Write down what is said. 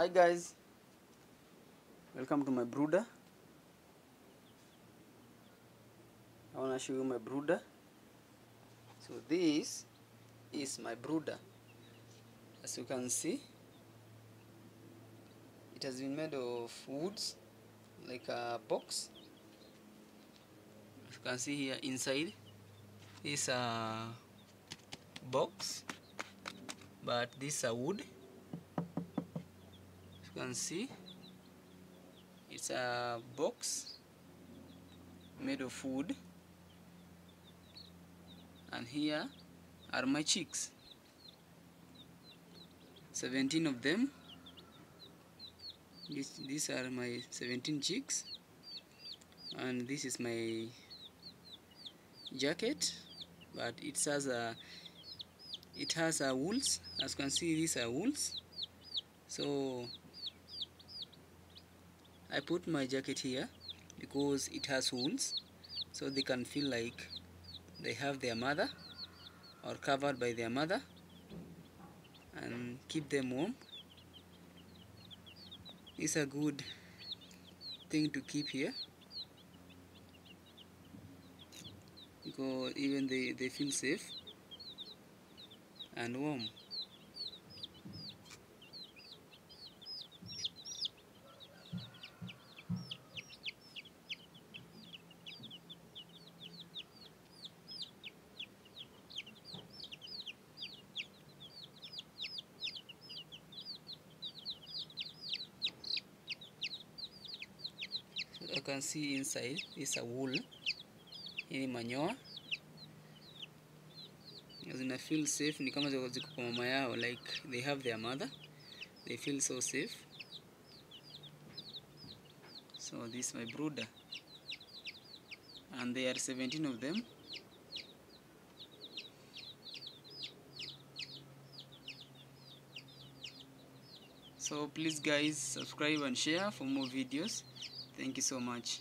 Hi guys, welcome to my brooder. I want to show you my brooder. So this is my brooder. As you can see, it has been made of woods, like a box. As you can see here inside is a box, but this is a wood can see it's a box made of wood. And here are my chicks 17 of them. This, these are my 17 chicks and this is my jacket. But it has a it has a wools. As you can see these are wools. So I put my jacket here because it has wounds so they can feel like they have their mother or covered by their mother and keep them warm. It's a good thing to keep here because even they, they feel safe and warm can see inside is a wool. Hii ni manyoa zina feel safe ni kama ziko kwa mama yao like they have their mother. They feel so safe. So this is my brooder and there are 17 of them. So please guys subscribe and share for more videos thank you so much